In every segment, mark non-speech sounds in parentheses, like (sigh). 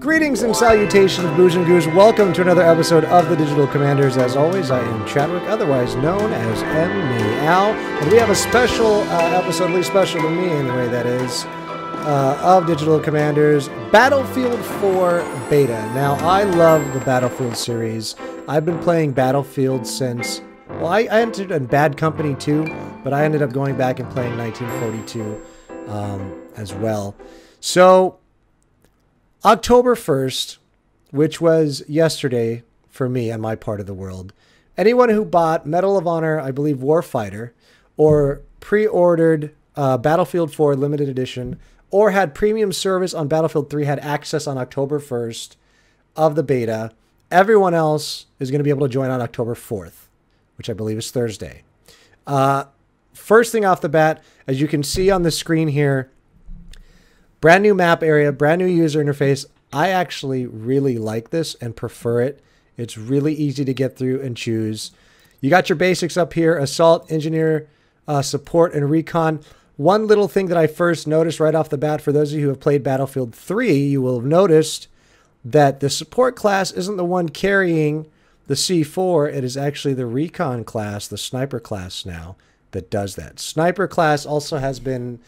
Greetings and salutations, Boos and Goos. Welcome to another episode of the Digital Commanders. As always, I am Chadwick, otherwise known as M. Meow. And we have a special uh, episode, at least special to me anyway, that is, uh, of Digital Commanders Battlefield 4 Beta. Now, I love the Battlefield series. I've been playing Battlefield since, well, I, I entered in Bad Company 2, but I ended up going back and playing 1942 um, as well. So, October 1st, which was yesterday for me and my part of the world, anyone who bought Medal of Honor, I believe Warfighter, or pre ordered uh, Battlefield 4 limited edition, or had premium service on Battlefield 3 had access on October 1st of the beta. Everyone else is going to be able to join on October 4th, which I believe is Thursday. Uh, first thing off the bat, as you can see on the screen here, Brand new map area, brand new user interface. I actually really like this and prefer it. It's really easy to get through and choose. You got your basics up here, assault, engineer, uh, support, and recon. One little thing that I first noticed right off the bat, for those of you who have played Battlefield 3, you will have noticed that the support class isn't the one carrying the C4. It is actually the recon class, the sniper class now, that does that. Sniper class also has been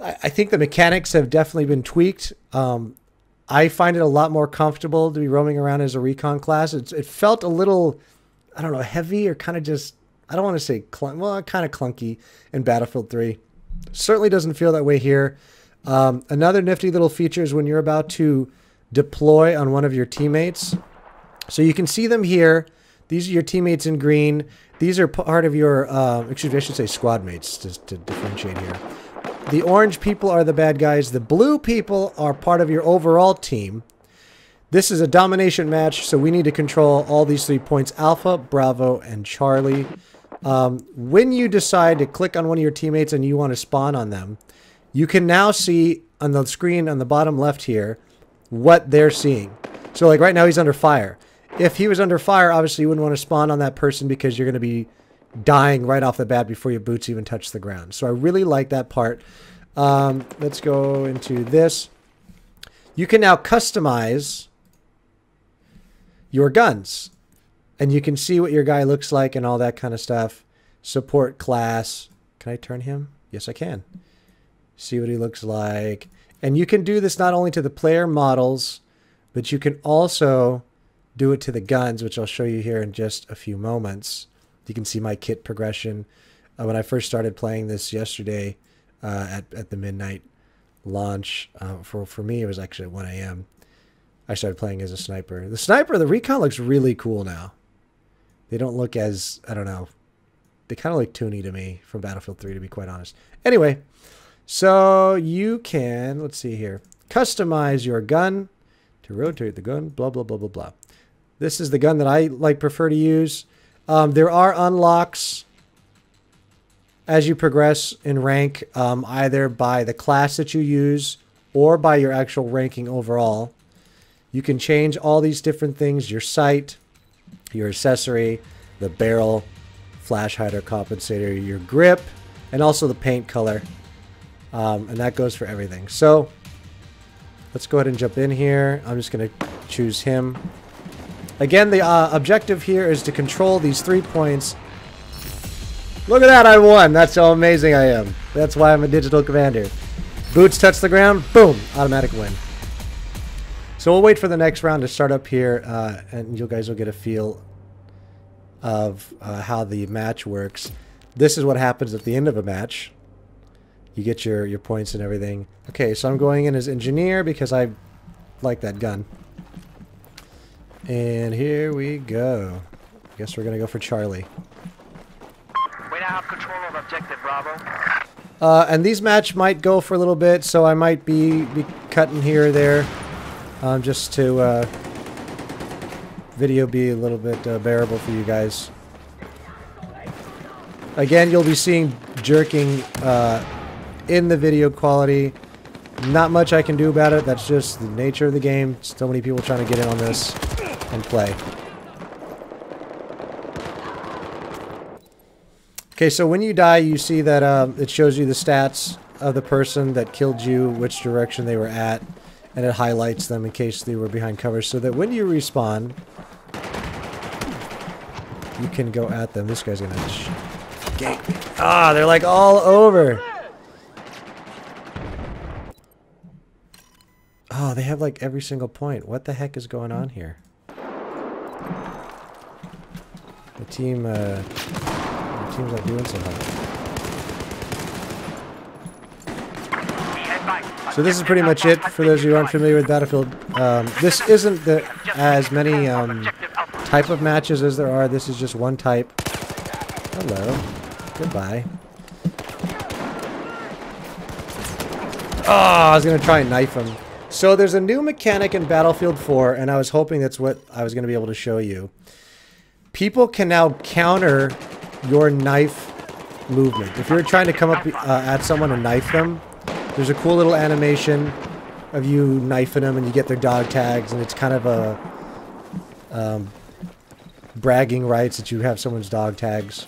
I think the mechanics have definitely been tweaked. Um, I find it a lot more comfortable to be roaming around as a recon class. It's, it felt a little, I don't know, heavy or kind of just, I don't want to say, clunk, well, kind of clunky in Battlefield 3. Certainly doesn't feel that way here. Um, another nifty little feature is when you're about to deploy on one of your teammates. So you can see them here. These are your teammates in green. These are part of your, uh, excuse me, I should say squad mates to, to differentiate here. The orange people are the bad guys. The blue people are part of your overall team. This is a domination match, so we need to control all these three points, Alpha, Bravo, and Charlie. Um, when you decide to click on one of your teammates and you want to spawn on them, you can now see on the screen on the bottom left here what they're seeing. So like right now he's under fire. If he was under fire, obviously you wouldn't want to spawn on that person because you're going to be dying right off the bat before your boots even touch the ground. So I really like that part. Um, let's go into this. You can now customize your guns. And you can see what your guy looks like and all that kind of stuff. Support class. Can I turn him? Yes, I can. See what he looks like. And you can do this not only to the player models, but you can also do it to the guns, which I'll show you here in just a few moments. You can see my kit progression. Uh, when I first started playing this yesterday uh, at, at the midnight launch, uh, for, for me, it was actually at 1 a.m. I started playing as a sniper. The sniper, the recon looks really cool now. They don't look as, I don't know, they kind of look toony to me from Battlefield 3, to be quite honest. Anyway, so you can, let's see here, customize your gun to rotate the gun, blah, blah, blah, blah, blah. This is the gun that I like prefer to use. Um, there are unlocks as you progress in rank, um, either by the class that you use or by your actual ranking overall. You can change all these different things, your sight, your accessory, the barrel, flash hider compensator, your grip, and also the paint color. Um, and that goes for everything. So let's go ahead and jump in here. I'm just going to choose him. Again, the uh, objective here is to control these three points. Look at that, I won. That's how amazing I am. That's why I'm a digital commander. Boots touch the ground, boom, automatic win. So we'll wait for the next round to start up here, uh, and you guys will get a feel of uh, how the match works. This is what happens at the end of a match. You get your, your points and everything. Okay, so I'm going in as engineer because I like that gun. And here we go. Guess we're gonna go for Charlie. We now have control of objective Bravo. Uh, and these match might go for a little bit, so I might be, be cutting here or there, um, just to uh, video be a little bit uh, bearable for you guys. Again, you'll be seeing jerking uh, in the video quality. Not much I can do about it. That's just the nature of the game. So many people trying to get in on this and play. Okay, so when you die, you see that uh, it shows you the stats of the person that killed you, which direction they were at. and it highlights them in case they were behind cover so that when you respawn, you can go at them. This guy's gonna gank. Ah, they're like all over. Oh, they have like every single point. What the heck is going on here? The team, uh, the team's not doing so hot. So this is pretty much it for those of you who aren't familiar with Battlefield. Um, this isn't the, as many um, type of matches as there are. This is just one type. Hello. Goodbye. Oh, I was going to try and knife him. So there's a new mechanic in Battlefield 4, and I was hoping that's what I was going to be able to show you. People can now counter your knife movement. If you're trying to come up uh, at someone and knife them, there's a cool little animation of you knifing them and you get their dog tags, and it's kind of a um, bragging rights that you have someone's dog tags.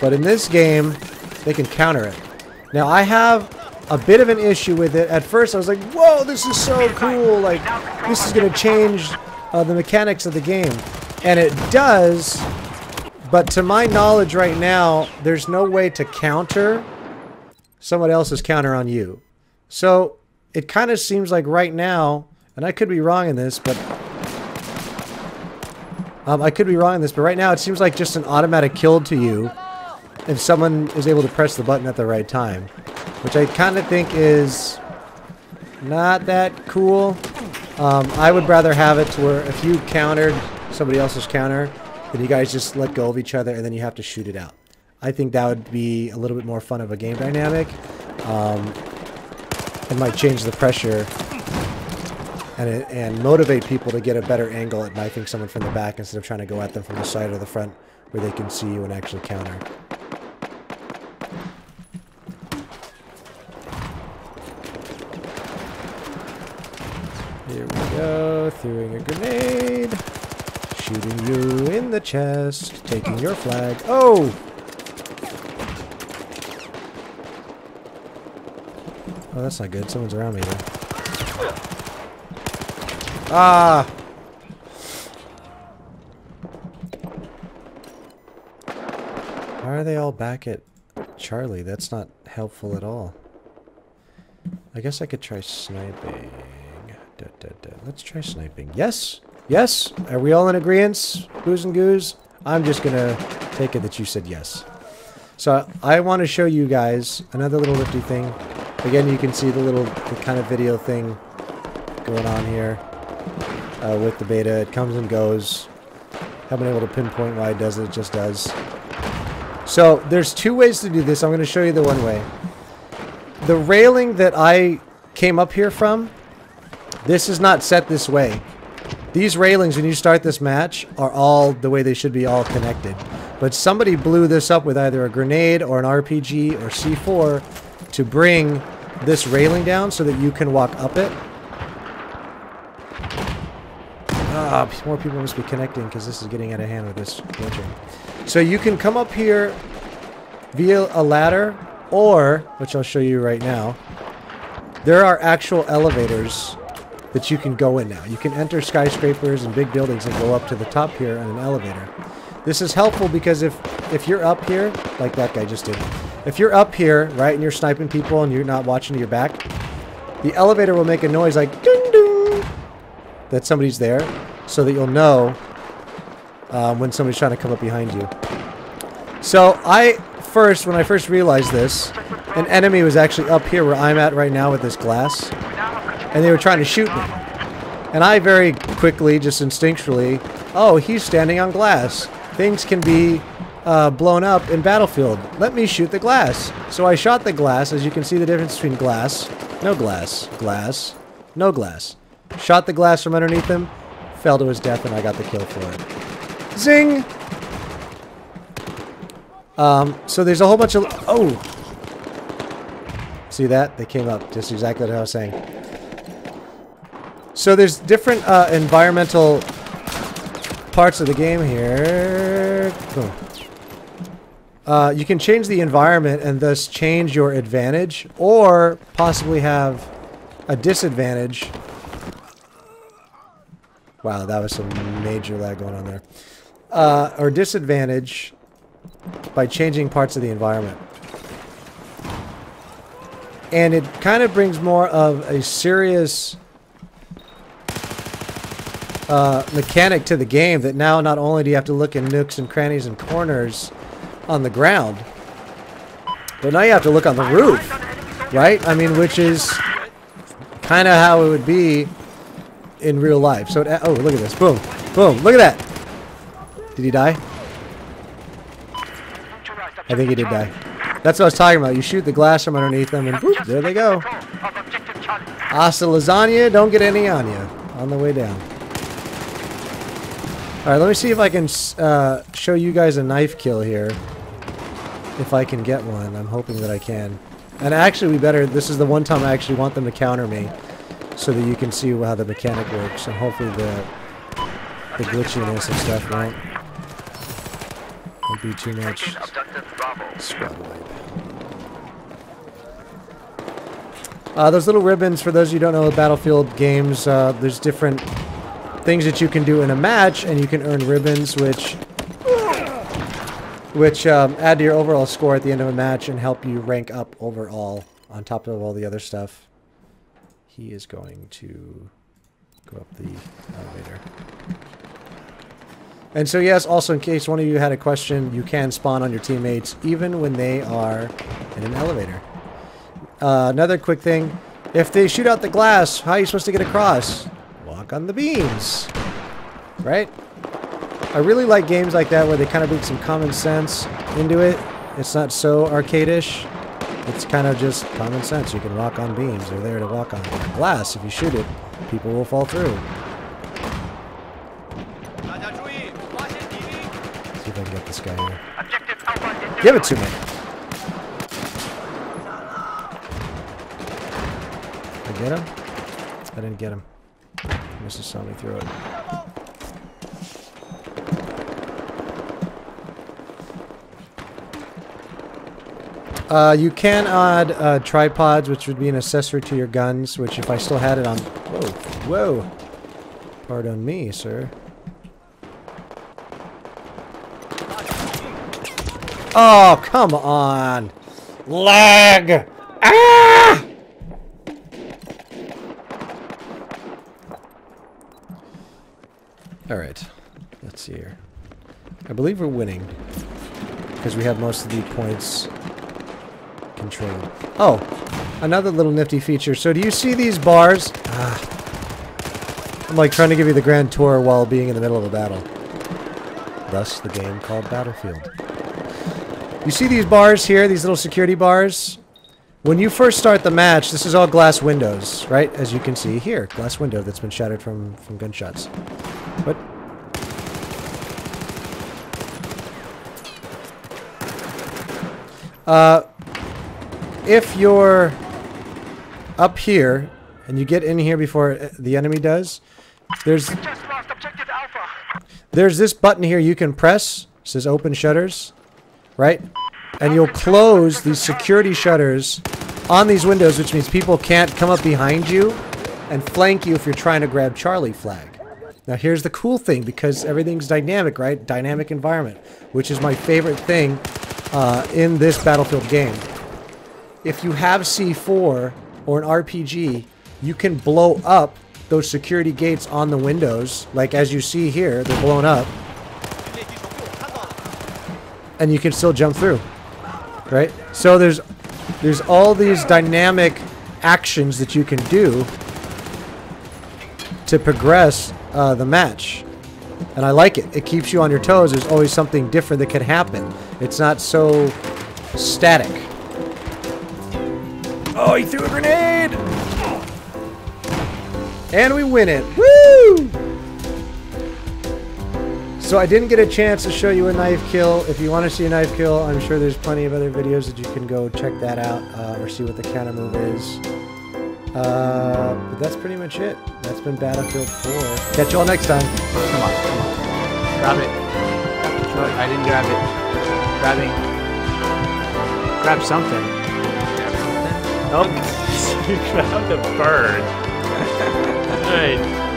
But in this game, they can counter it. Now, I have a bit of an issue with it. At first, I was like, whoa, this is so cool. Like, this is going to change uh, the mechanics of the game. And it does, but to my knowledge right now, there's no way to counter someone else's counter on you. So, it kind of seems like right now, and I could be wrong in this, but um, I could be wrong in this, but right now it seems like just an automatic kill to you if someone is able to press the button at the right time. Which I kind of think is not that cool. Um, I would rather have it to where if you countered somebody else's counter, then you guys just let go of each other and then you have to shoot it out. I think that would be a little bit more fun of a game dynamic. Um, it might change the pressure and, it, and motivate people to get a better angle at knifing someone from the back instead of trying to go at them from the side or the front where they can see you and actually counter. Here we go, throwing a grenade, shooting you in the chest, taking your flag. Oh! Oh, that's not good. Someone's around me there. Ah! Why are they all back at Charlie? That's not helpful at all. I guess I could try sniping. Da, da, da. Let's try sniping. Yes! Yes! Are we all in agreement? Booze and goose? I'm just gonna take it that you said yes. So I want to show you guys another little nifty thing. Again, you can see the little the kind of video thing going on here uh, with the beta. It comes and goes. Haven't been able to pinpoint why it does it. It just does. So there's two ways to do this. I'm going to show you the one way. The railing that I came up here from, this is not set this way. These railings, when you start this match, are all the way they should be all connected. But somebody blew this up with either a grenade or an RPG or C4 to bring this railing down so that you can walk up it. Ah, more people must be connecting because this is getting out of hand with this glitching. So you can come up here via a ladder or, which I'll show you right now, there are actual elevators that you can go in now. You can enter skyscrapers and big buildings and go up to the top here on an elevator. This is helpful because if, if you're up here, like that guy just did, if you're up here, right, and you're sniping people and you're not watching your back, the elevator will make a noise like ding ding that somebody's there so that you'll know um, when somebody's trying to come up behind you. So I first, when I first realized this, an enemy was actually up here where I'm at right now with this glass, and they were trying to shoot me. And I very quickly, just instinctually, oh, he's standing on glass. Things can be uh, blown up in Battlefield. Let me shoot the glass. So I shot the glass. As you can see the difference between glass, no glass, glass, no glass. Shot the glass from underneath him, fell to his death, and I got the kill for it. Zing! Um, so there's a whole bunch of... Oh! See that? They came up just exactly what I was saying. So there's different uh, environmental parts of the game here. Uh, you can change the environment and thus change your advantage or possibly have a disadvantage Wow, that was some major lag going on there. Uh, or disadvantage by changing parts of the environment. And it kind of brings more of a serious uh, mechanic to the game that now not only do you have to look in nooks and crannies and corners on the ground, but now you have to look on the roof, right? I mean, which is kind of how it would be in real life. So, it, oh, look at this. Boom. Boom. Look at that. Did he die? I think he did die. That's what I was talking about. You shoot the glass from underneath them, and boop, there they go. Hasta lasagna, don't get any on you on the way down. All right, let me see if I can uh, show you guys a knife kill here. If I can get one. I'm hoping that I can. And actually, we better... This is the one time I actually want them to counter me. So that you can see how the mechanic works. And hopefully the, the glitchiness and stuff won't, won't be too much. Squad. Uh, those little ribbons, for those of you who don't know the Battlefield games, uh, there's different things that you can do in a match, and you can earn ribbons, which which um, add to your overall score at the end of a match and help you rank up overall on top of all the other stuff. He is going to go up the elevator. And so yes, also in case one of you had a question, you can spawn on your teammates even when they are in an elevator. Uh, another quick thing, if they shoot out the glass, how are you supposed to get across? Walk on the beams. Right? I really like games like that where they kind of bring some common sense into it. It's not so arcadish. It's kind of just common sense. You can walk on beams. They're there to walk on. Glass, if you shoot it, people will fall through. See if I can get this guy here. Give it to me. I get him? I didn't get him. Saw me throw it. Uh, you can add uh, tripods, which would be an accessory to your guns, which if I still had it on... Whoa, whoa. Pardon me, sir. Oh, come on. Lag! Ah! Alright. Let's see here. I believe we're winning. Because we have most of the points controlled. Oh, another little nifty feature. So do you see these bars? Ah. I'm like trying to give you the grand tour while being in the middle of a battle. Thus the game called Battlefield. You see these bars here, these little security bars? When you first start the match, this is all glass windows, right? As you can see here, glass window that's been shattered from, from gunshots. But uh, if you're up here and you get in here before uh, the enemy does, there's there's this button here you can press. It says open shutters, right? And you'll close these security shutters on these windows, which means people can't come up behind you and flank you if you're trying to grab Charlie flag. Now here's the cool thing, because everything's dynamic, right? Dynamic environment, which is my favorite thing uh, in this Battlefield game if you have C4 or an RPG, you can blow up those security gates on the windows. Like as you see here, they're blown up. And you can still jump through. Right? So there's there's all these dynamic actions that you can do to progress uh, the match. And I like it. It keeps you on your toes. There's always something different that can happen. It's not so static. Oh, he threw a grenade! And we win it. Woo! So I didn't get a chance to show you a knife kill. If you want to see a knife kill, I'm sure there's plenty of other videos that you can go check that out uh, or see what the counter move is. Uh, but that's pretty much it. That's been Battlefield 4. Catch you all next time. Come on, come on. Grab it. No, I didn't grab it. Grabbing. Grab something. Grab something. Nope. (laughs) you grabbed a bird. (laughs) Alright.